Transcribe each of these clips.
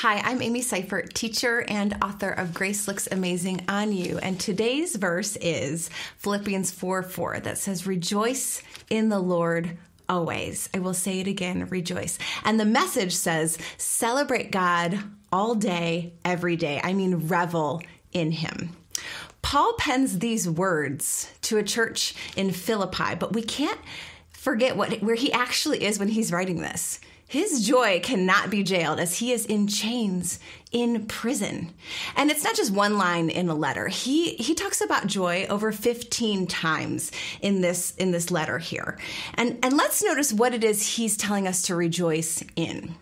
Hi, I'm Amy Seiffert, teacher and author of Grace Looks Amazing on You. And today's verse is Philippians 4 4 that says, Rejoice in the Lord always. I will say it again, rejoice. And the message says, Celebrate God all day, every day. I mean, revel in Him. Paul pens these words to a church in Philippi, but we can't forget what, where he actually is when he's writing this. His joy cannot be jailed as he is in chains in prison. And it's not just one line in a letter. He he talks about joy over 15 times in this in this letter here. And and let's notice what it is he's telling us to rejoice in.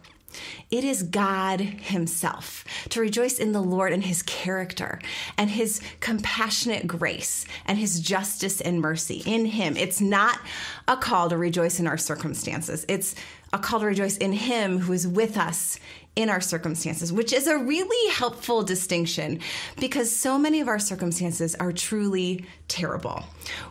It is God Himself, to rejoice in the Lord and His character and His compassionate grace and His justice and mercy in Him. It's not a call to rejoice in our circumstances, it's a call to rejoice in Him who is with us in our circumstances, which is a really helpful distinction because so many of our circumstances are truly terrible.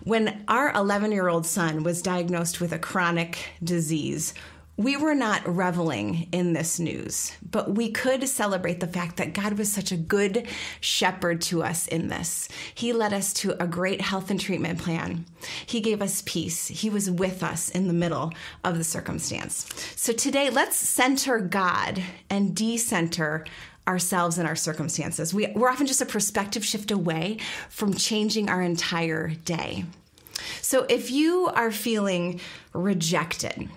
When our 11 year old son was diagnosed with a chronic disease, we were not reveling in this news, but we could celebrate the fact that God was such a good shepherd to us in this. He led us to a great health and treatment plan. He gave us peace. He was with us in the middle of the circumstance. So today, let's center God and decenter ourselves and our circumstances. We, are often just a perspective shift away from changing our entire day. So if you are feeling rejected,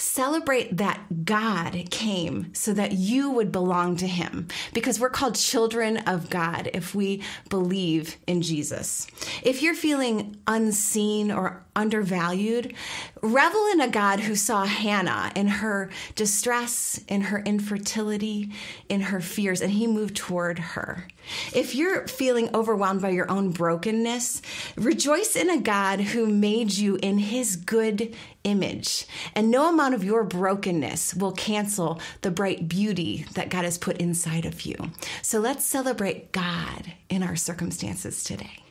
Celebrate that God came so that you would belong to Him because we're called children of God if we believe in Jesus. If you're feeling unseen or undervalued, revel in a God who saw Hannah in her distress, in her infertility, in her fears, and He moved toward her. If you're feeling overwhelmed by your own brokenness, rejoice in a God who made you in His good image. And no amount of your brokenness will cancel the bright beauty that God has put inside of you. So let's celebrate God in our circumstances today.